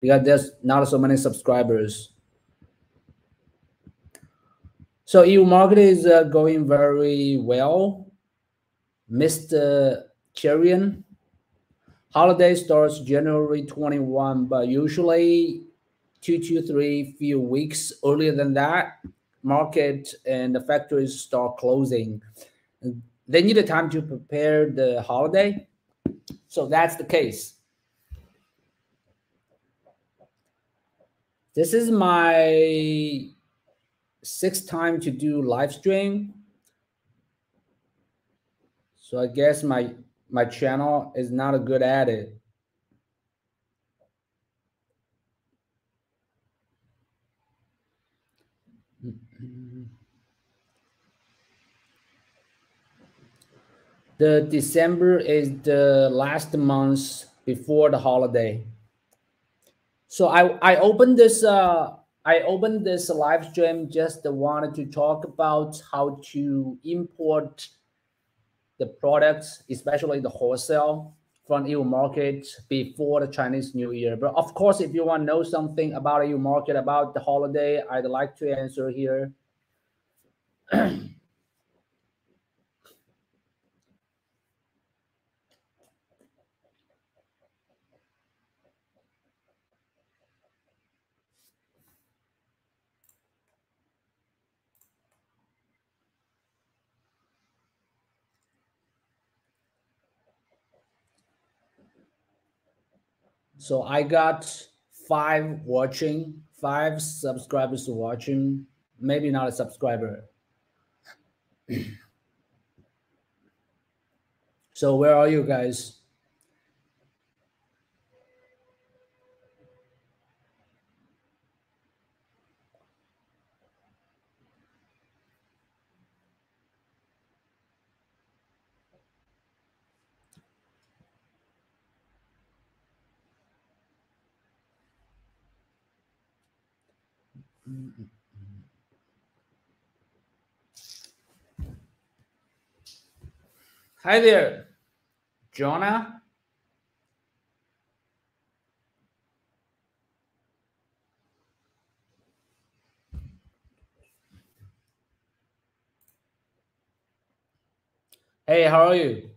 because there's not so many subscribers. So Yiwu market is uh, going very well. Mr. Cherian, holiday starts January 21, but usually two to three few weeks earlier than that, market and the factories start closing. They need a time to prepare the holiday. So that's the case. This is my sixth time to do live stream. So I guess my my channel is not a good at it. The December is the last month before the holiday. So I I opened this uh I opened this live stream just wanted to talk about how to import the products, especially the wholesale from Yiwu market before the Chinese New Year. But of course, if you want to know something about Yiwu market, about the holiday, I'd like to answer here. So I got five watching, five subscribers watching, maybe not a subscriber. so where are you guys? Hi there, Jonah. Hey, how are you?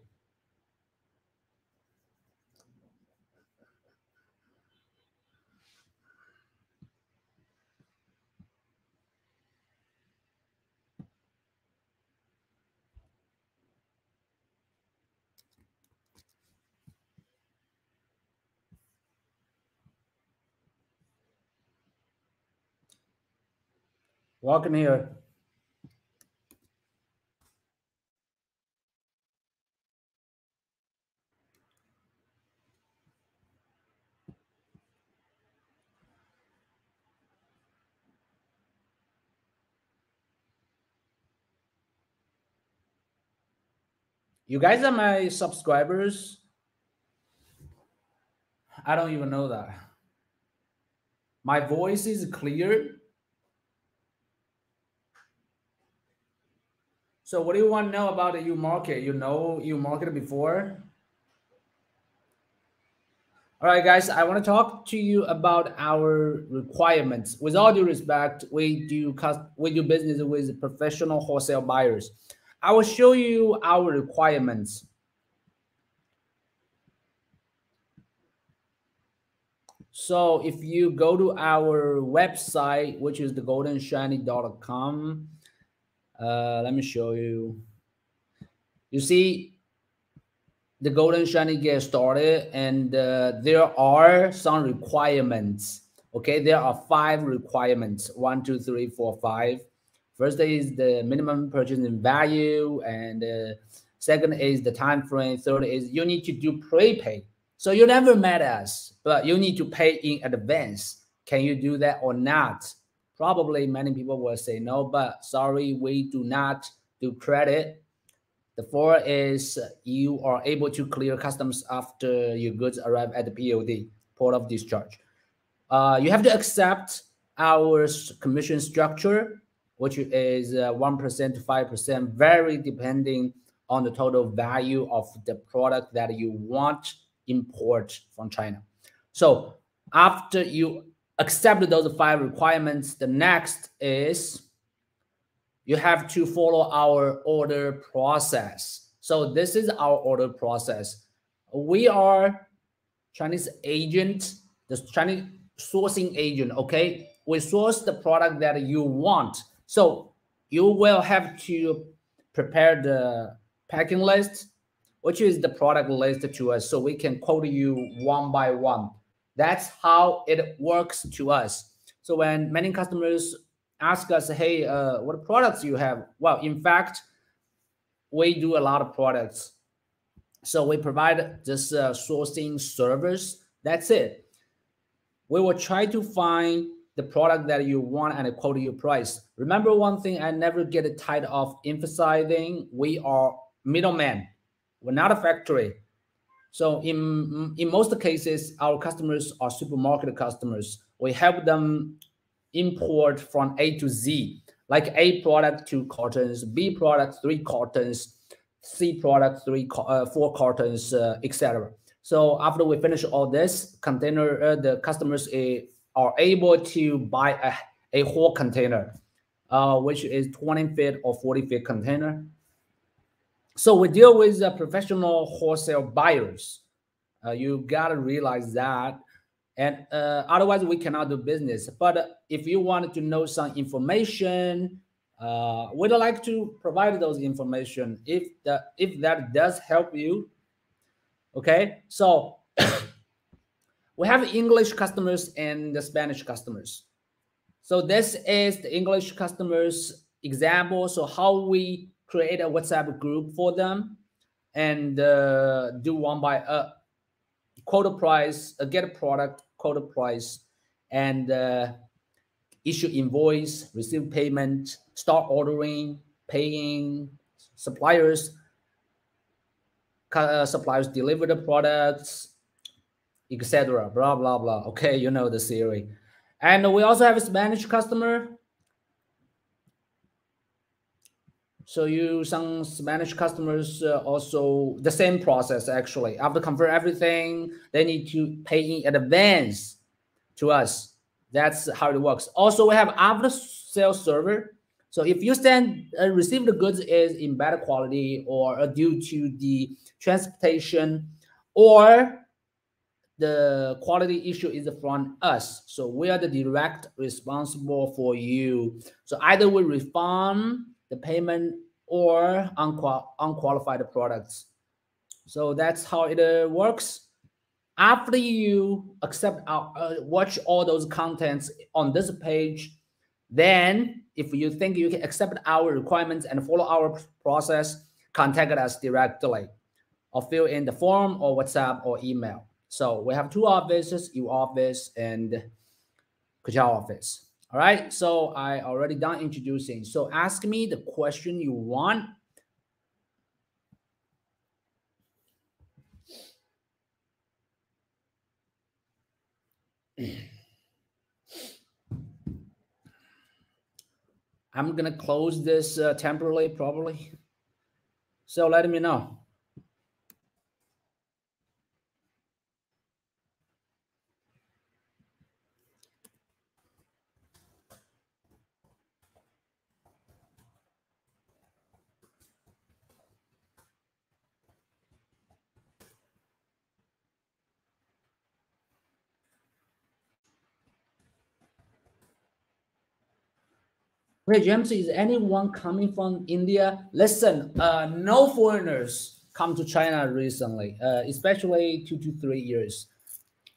Welcome here. You guys are my subscribers. I don't even know that. My voice is clear. So what do you want to know about the Yiwu market? You know Yiwu market before? All right, guys, I want to talk to you about our requirements. With all due respect, we do we do business with professional wholesale buyers. I will show you our requirements. So if you go to our website, which is the goldenshiny.com, uh, let me show you. You see, the golden shiny get started, and uh, there are some requirements. Okay, there are five requirements: one, two, three, four, five. First is the minimum purchasing value, and uh, second is the time frame. Third is you need to do prepay. So you never met us, but you need to pay in advance. Can you do that or not? Probably many people will say no, but sorry, we do not do credit. The four is you are able to clear customs after your goods arrive at the POD, port of discharge. Uh, you have to accept our commission structure, which is uh, 1% to 5%, very depending on the total value of the product that you want import from China. So after you accept those five requirements, the next is you have to follow our order process. So this is our order process. We are Chinese agent, the Chinese sourcing agent, okay? We source the product that you want. So you will have to prepare the packing list, which is the product list to us, so we can quote you one by one. That's how it works to us. So when many customers ask us, hey, uh, what products you have? Well, in fact, we do a lot of products. So we provide this uh, sourcing service. That's it. We will try to find the product that you want and quote your price. Remember one thing I never get tired of emphasizing, we are middlemen. We're not a factory. So in, in most cases, our customers are supermarket customers. We help them import from A to Z, like A product, two cartons, B product, three cartons, C product, three, uh, four cartons, uh, etc. So after we finish all this, container, uh, the customers uh, are able to buy a, a whole container, uh, which is 20 feet or 40 feet container. So we deal with uh, professional wholesale buyers. Uh, you gotta realize that, and uh, otherwise we cannot do business. But if you wanted to know some information, uh, we'd like to provide those information if the if that does help you. Okay, so we have English customers and the Spanish customers. So this is the English customers example. So how we create a WhatsApp group for them and uh, do one by uh, quote a price, uh, get a product, quote a price, and uh, issue invoice, receive payment, start ordering, paying suppliers, uh, suppliers deliver the products, etc. Blah blah blah. Okay, you know the theory. And we also have a Spanish customer. So you some Spanish customers uh, also the same process actually. After convert everything, they need to pay in advance to us. That's how it works. Also, we have after sales server. So if you send uh, receive the goods is in bad quality or uh, due to the transportation or the quality issue is from us. So we are the direct responsible for you. So either we refund the payment or unqual unqualified products. So that's how it uh, works. After you accept our, uh, watch all those contents on this page, then if you think you can accept our requirements and follow our process, contact us directly or fill in the form or WhatsApp or email. So we have two offices, Yiwu office and Keqiao office. All right, so I already done introducing. So ask me the question you want. I'm gonna close this uh, temporarily, probably. So let me know. Hey, James, is anyone coming from India? Listen, uh, no foreigners come to China recently, uh, especially two to three years,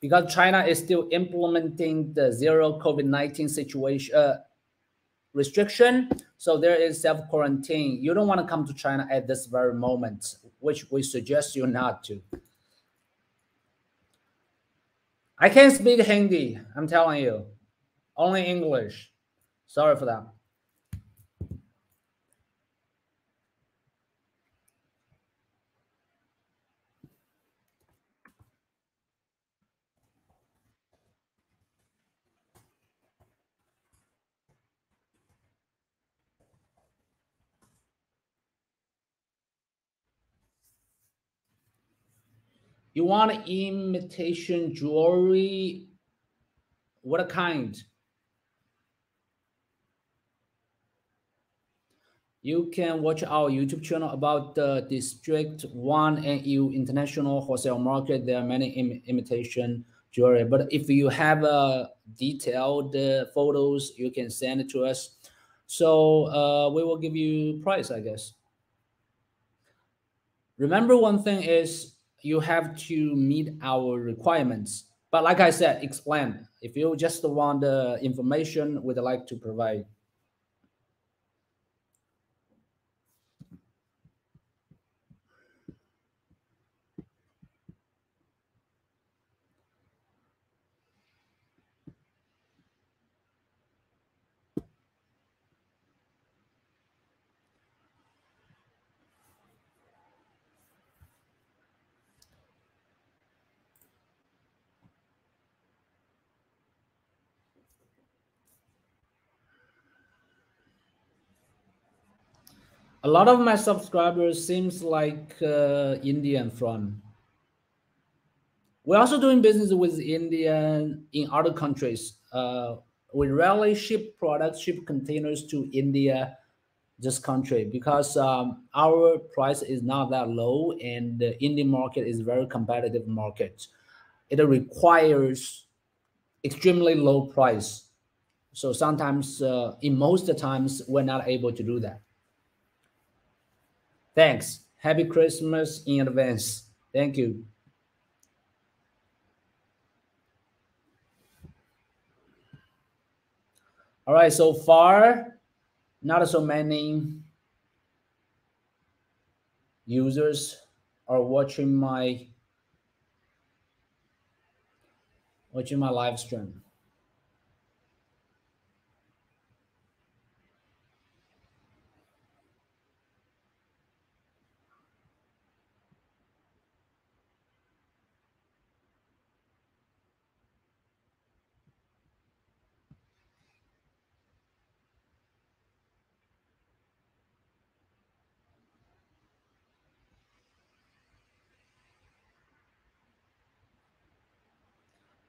because China is still implementing the zero COVID nineteen situation uh, restriction. So there is self quarantine. You don't want to come to China at this very moment, which we suggest you not to. I can't speak Hindi. I'm telling you, only English. Sorry for that. You want imitation jewelry? what kind? You can watch our YouTube channel about the District 1 and Yiwu International Wholesale Market. There are many Im imitation jewelry. But if you have uh, detailed uh, photos, you can send it to us. So uh, we will give you price, I guess. Remember one thing is you have to meet our requirements. But like I said, explain. If you just want the information, we'd like to provide. A lot of my subscribers seems like uh, Indian from. We're also doing business with India in other countries. Uh, we rarely ship products, ship containers to India, this country, because um, our price is not that low, and the Indian market is very competitive market. It requires extremely low price. So sometimes, uh, in most times, we're not able to do that. Thanks. Happy Christmas in advance. Thank you. All right, so far, not so many users are watching my watching my live stream.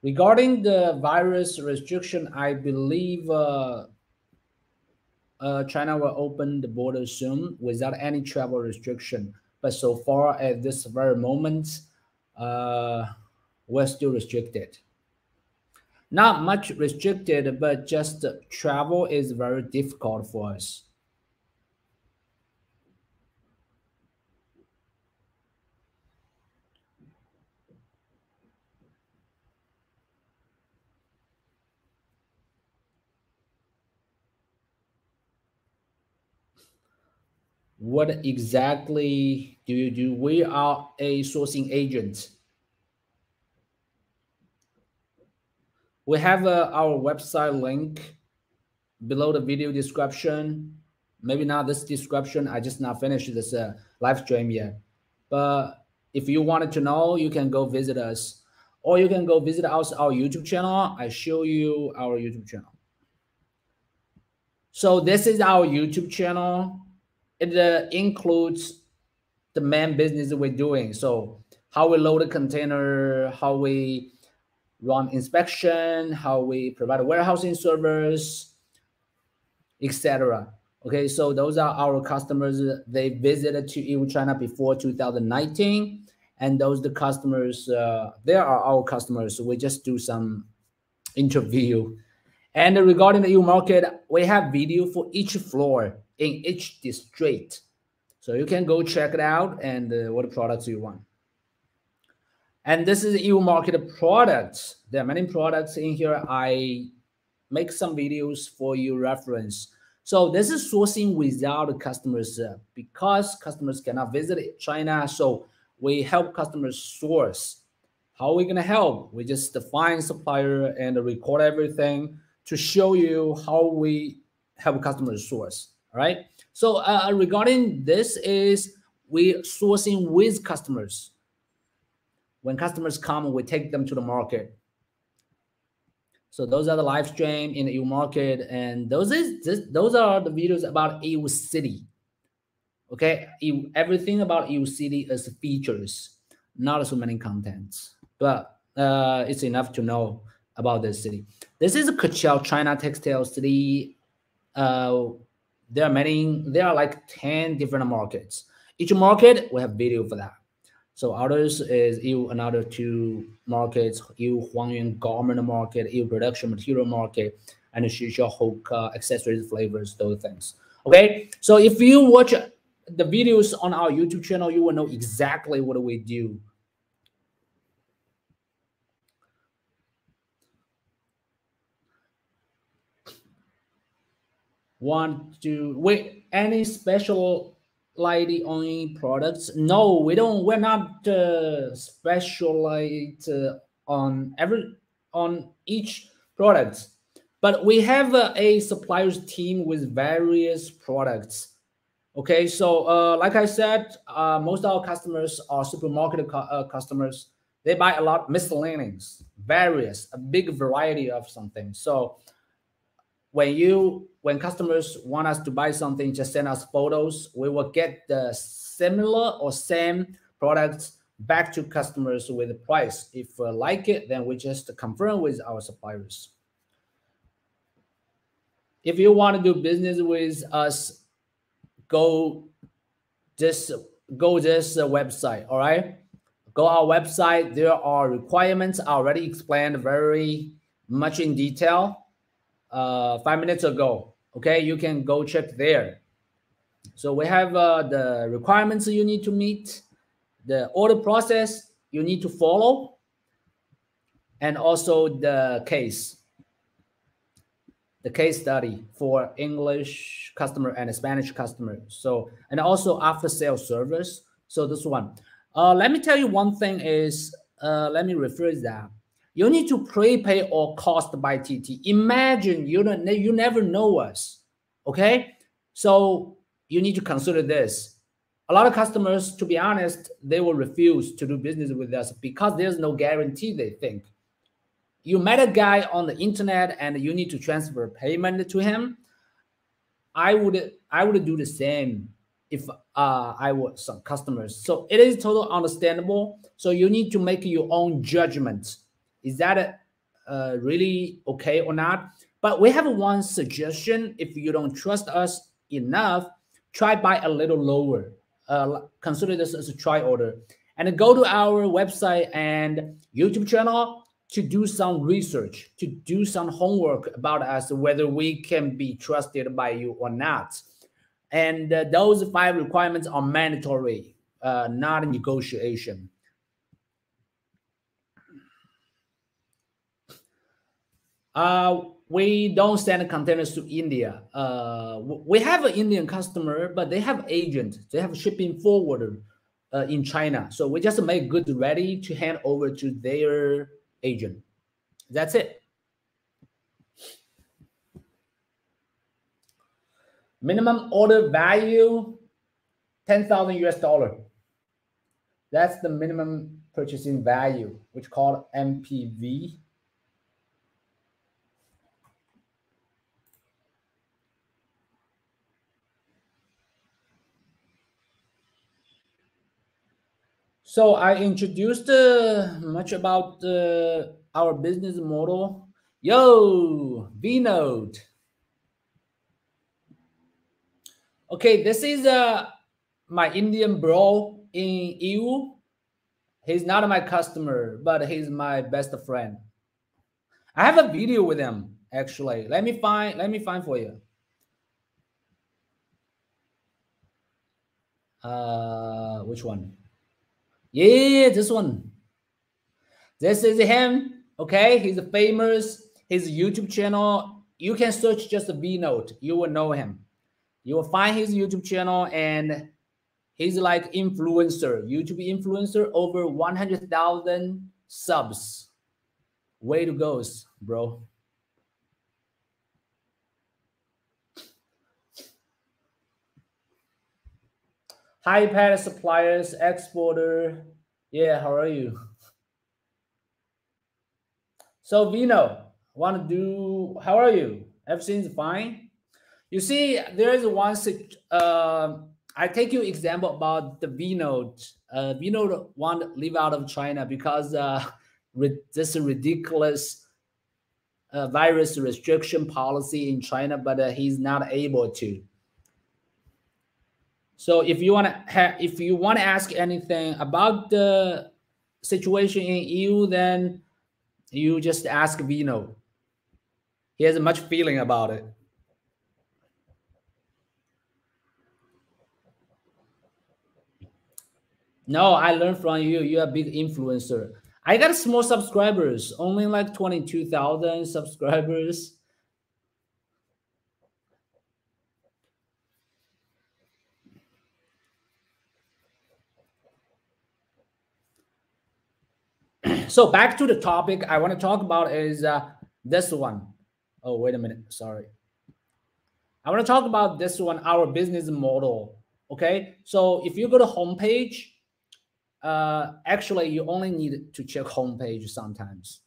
Regarding the virus restriction, I believe uh, uh, China will open the border soon without any travel restriction. But so far at this very moment, uh, we're still restricted. Not much restricted, but just travel is very difficult for us. What exactly do you do? We are a sourcing agent. We have uh, our website link below the video description. Maybe not this description. I just not finished this uh, live stream yet. But if you wanted to know, you can go visit us. Or you can go visit us, our YouTube channel. I show you our YouTube channel. So this is our YouTube channel it uh, includes the main business we're doing. So how we load a container, how we run inspection, how we provide warehousing service, etc. Okay, so those are our customers. They visited to Yiwu China before 2019, and those the customers. Uh, they are our customers. So we just do some interview. And regarding the Yiwu market, we have video for each floor in each district. So you can go check it out and uh, what products you want. And this is Yiwu market products. There are many products in here. I make some videos for you reference. So this is sourcing without customers uh, because customers cannot visit China. So we help customers source. How are we going to help? We just define supplier and record everything to show you how we help customers source. All right. So uh, regarding this is we sourcing with customers. When customers come, we take them to the market. So those are the live stream in the Yiwu market, and those is this, those are the videos about Yiwu city. Okay, Yiwu, everything about Yiwu city is features, not so many contents, but uh, it's enough to know about this city. This is a Keqiao China Textile City. Uh, there are many. There are like ten different markets. Each market we have video for that. So others is you another two markets, you Huangyuan garment market, you production material market, and Xuzhou Hoka accessories, flavors, those things. Okay, so if you watch the videos on our YouTube channel, you will know exactly what we do. Want to wait any special lighting only products? No, we don't. We're not uh, specialized uh, on every on each product, but we have uh, a suppliers team with various products Okay, so uh, like I said, uh, most of our customers are supermarket cu uh, customers. They buy a lot miscellaneous, various, a big variety of something. So when you when customers want us to buy something, just send us photos. We will get the similar or same products back to customers with the price. If we like it, then we just confirm with our suppliers. If you want to do business with us go this go this website all right go our website there are requirements already explained very much in detail uh, five minutes ago okay you can go check there so we have uh, the requirements you need to meet the order process you need to follow and also the case the case study for English customer and Spanish customer. So, and also after sales service. So this one, uh, let me tell you one thing is, uh, let me rephrase that. You need to prepay or cost by TT. Imagine you don't, you never know us, okay? So you need to consider this. A lot of customers, to be honest, they will refuse to do business with us because there's no guarantee. They think you met a guy on the internet and you need to transfer payment to him i would i would do the same if uh, i was some customers so it is totally understandable so you need to make your own judgment is that uh, really okay or not but we have one suggestion if you don't trust us enough try buy a little lower uh, consider this as a try order and go to our website and youtube channel to do some research, to do some homework about us, whether we can be trusted by you or not. And uh, those five requirements are mandatory, uh, not a negotiation. Uh, we don't send containers to India. Uh, we have an Indian customer, but they have agent. They have shipping forwarder uh, in China. So we just make goods ready to hand over to their agent. That's it. Minimum order value 10,000 US dollar. That's the minimum purchasing value, which called MPV. So I introduced uh, much about uh, our business model. Yo, V-Note. Okay, this is uh, my Indian bro in Yiwu. He's not my customer, but he's my best friend. I have a video with him actually. Let me find. Let me find for you. Uh, which one? Yeah, this one. This is him. Okay, he's famous. His YouTube channel. You can search just V Note. You will know him. You will find his YouTube channel and he's like influencer, YouTube influencer, over 100,000 subs. Way to go, bro. Hi, pad suppliers, exporter. Yeah, how are you? So Vino, want to do? How are you? Everything's fine. You see, there is one. Uh, I take you example about the V-Note. Uh, V-Note want to leave out of China because uh, this ridiculous uh, virus restriction policy in China, but uh, he's not able to. So if you want to if you want to ask anything about the situation in Yiwu, then you just ask Vino. He has much feeling about it. No, I learned from you. You're a big influencer. I got small subscribers, only like 22,000 subscribers. So back to the topic I want to talk about is uh, this one. Oh, wait a minute. Sorry. I want to talk about this one, our business model. Okay. So if you go to homepage, uh, actually you only need to check homepage sometimes.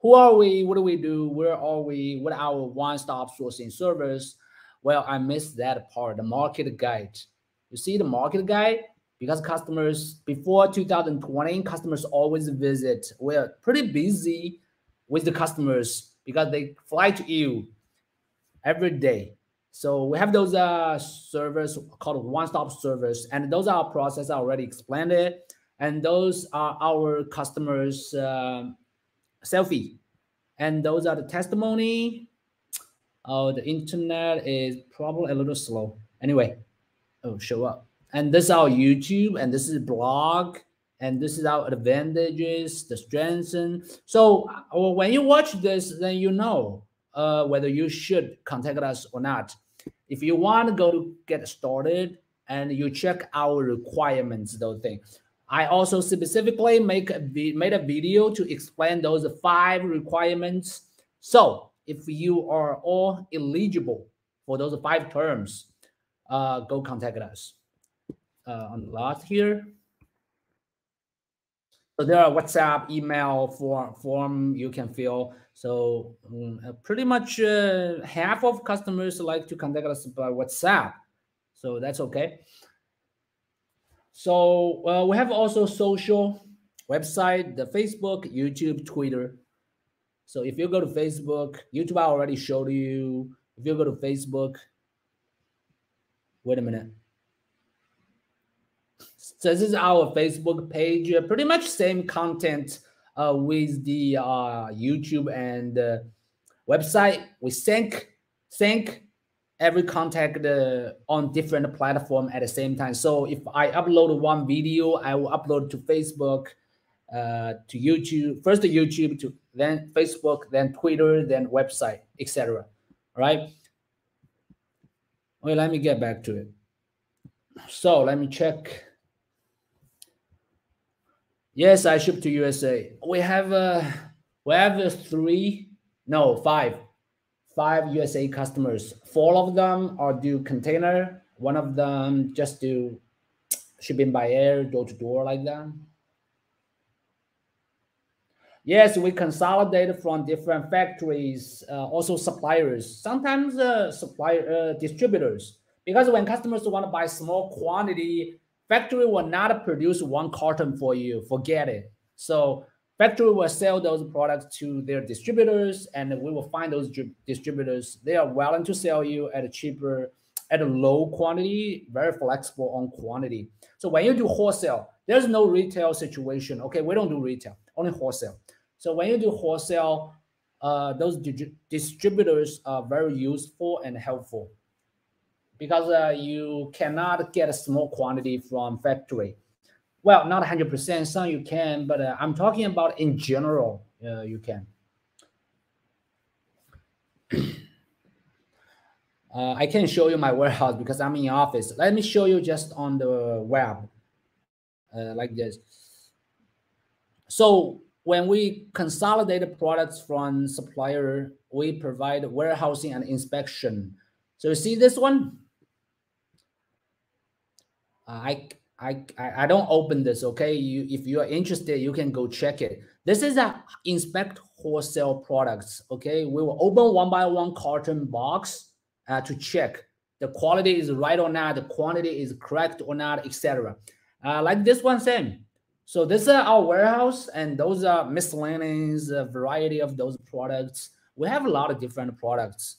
Who are we? What do we do? Where are we? What our one-stop sourcing service? Well, I missed that part, the market guide. You see the market guide? Because customers before 2020, customers always visit. We're pretty busy with the customers because they fly to you every day. So we have those uh, servers called one-stop servers, and those are our process I already explained it, and those are our customers' uh, selfie, and those are the testimony. Oh, the internet is probably a little slow. Anyway, oh, show up, and this is our YouTube, and this is blog, and this is our advantages, the strengths. And so uh, when you watch this, then you know uh, whether you should contact us or not. If you want to go to get started and you check our requirements, those things. I also specifically make a made a video to explain those five requirements. So if you are all eligible for those five terms, uh, go contact us. Uh, on the last here. So there are WhatsApp, email form form you can fill. So um, pretty much uh, half of customers like to contact us by WhatsApp. So that's okay. So uh, we have also social website, the Facebook, YouTube, Twitter. So if you go to Facebook, YouTube I already showed you. If you go to Facebook, wait a minute. So this is our Facebook page. Pretty much same content uh, with the uh, YouTube and uh, website. We sync sync every contact uh, on different platform at the same time. So if I upload one video, I will upload to Facebook, uh, to YouTube, first to YouTube, to then Facebook, then Twitter, then website, etc. Right? Well, let me get back to it. So let me check. Yes, I ship to USA. We have uh, we have three, no five five USA customers. Four of them are do container. One of them just do shipping by air, door to door like that. Yes, we consolidate from different factories, uh, also suppliers, sometimes uh, supplier uh, distributors. Because when customers want to buy small quantity, factory will not produce one carton for you. Forget it. So Factory will sell those products to their distributors, and we will find those distributors. They are willing to sell you at a cheaper, at a low quantity, very flexible on quantity. So when you do wholesale, there's no retail situation. Okay, we don't do retail, only wholesale. So when you do wholesale, uh, those di distributors are very useful and helpful because uh, you cannot get a small quantity from factory well, not 100%. Some you can, but uh, I'm talking about in general, uh, you can. uh, I can show you my warehouse because I'm in office. Let me show you just on the web, uh, like this. So when we consolidate products from supplier, we provide warehousing and inspection. So you see this one? I I, I don't open this. Okay, you if you are interested, you can go check it. This is a inspect wholesale products. Okay, we will open one by one carton box uh, to check the quality is right or not, the quantity is correct or not, etc. Uh, like this one, same. So this is our warehouse, and those are miscellaneous uh, variety of those products. we have a lot of different products.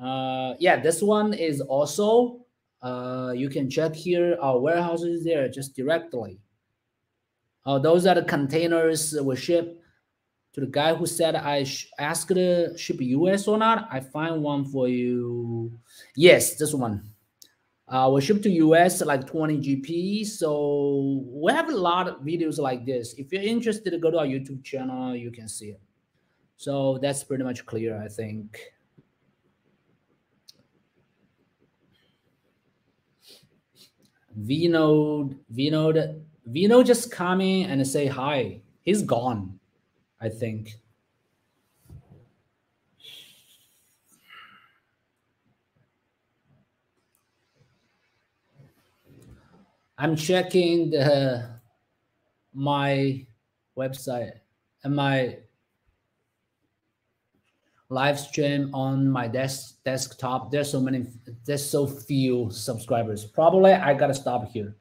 Uh, yeah, this one is also, uh, you can check here, our warehouse is there just directly. Uh, those are the containers we ship to the guy who said I asked to ship US or not. I find one for you. Yes, this one. Uh, we ship to US like 20 GP. So we have a lot of videos like this. If you're interested, go to our YouTube channel. You can see it. So that's pretty much clear, I think. Vino, Vino, Vino just coming and say hi. He's gone, I think. I'm checking the my website and my live stream on my desk desktop. There's so many, there's so few subscribers. Probably I gotta stop here.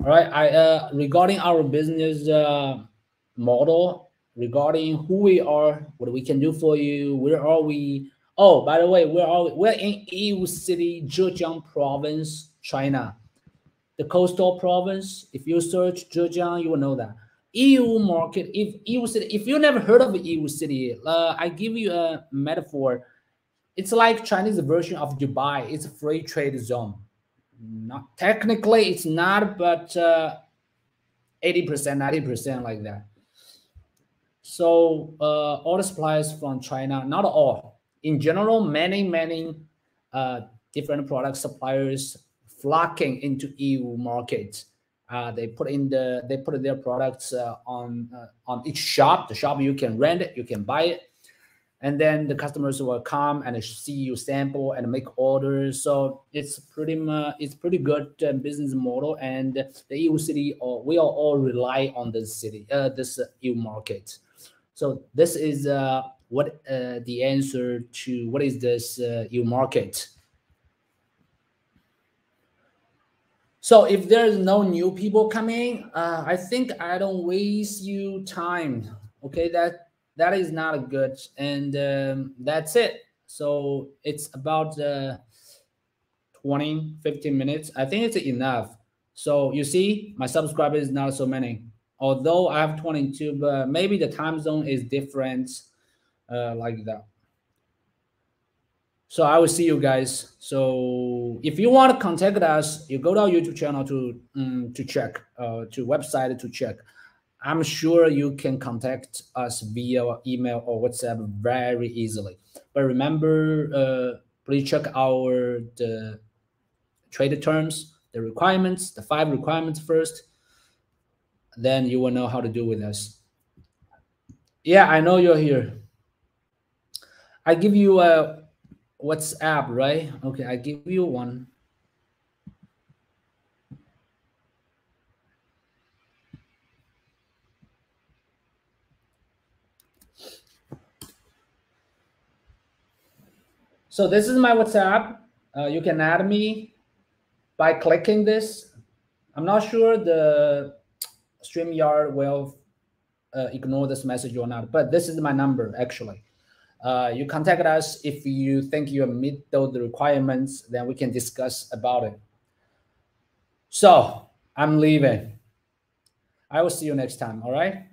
All right. I uh, regarding our business uh, model, regarding who we are, what we can do for you, where are we? Oh, by the way, we're all we're in Yiwu City, Zhejiang Province, China the coastal province. If you search Zhejiang, you will know that. Yiwu market, if Yiwu city, if you never heard of Yiwu city, uh, I give you a metaphor. It's like Chinese version of Dubai. It's a free trade zone. Not technically, it's not, but uh, 80%, 90% like that. So uh, all the suppliers from China, not all. In general, many, many uh, different product suppliers flocking into Yiwu market. Uh, they put in the they put their products uh, on uh, on each shop. The shop you can rent it, you can buy it, and then the customers will come and see you sample and make orders. So it's pretty much it's pretty good uh, business model. And the Yiwu city, or we all, all rely on this city, uh, this Yiwu market. So this is uh, what the answer to what is this Yiwu market. So if there's no new people coming, uh, I think I don't waste you time. Okay, that that is not a good, and um, that's it. So it's about uh, 20, 15 minutes. I think it's enough. So you see, my subscribers not so many. Although I have 22, but maybe the time zone is different uh, like that. So I will see you guys. So if you want to contact us, you go to our YouTube channel to um, to check, uh, to website to check. I'm sure you can contact us via email or WhatsApp very easily. But remember, uh, please check our the trade terms, the requirements, the five requirements first. Then you will know how to do with us. Yeah, I know you're here. I give you a WhatsApp, right? Okay, I give you one. So this is my WhatsApp. Uh, you can add me by clicking this. I'm not sure the StreamYard will uh, ignore this message or not, but this is my number actually. Uh, you contact us if you think you meet those requirements, then we can discuss about it. So I'm leaving. I will see you next time. All right.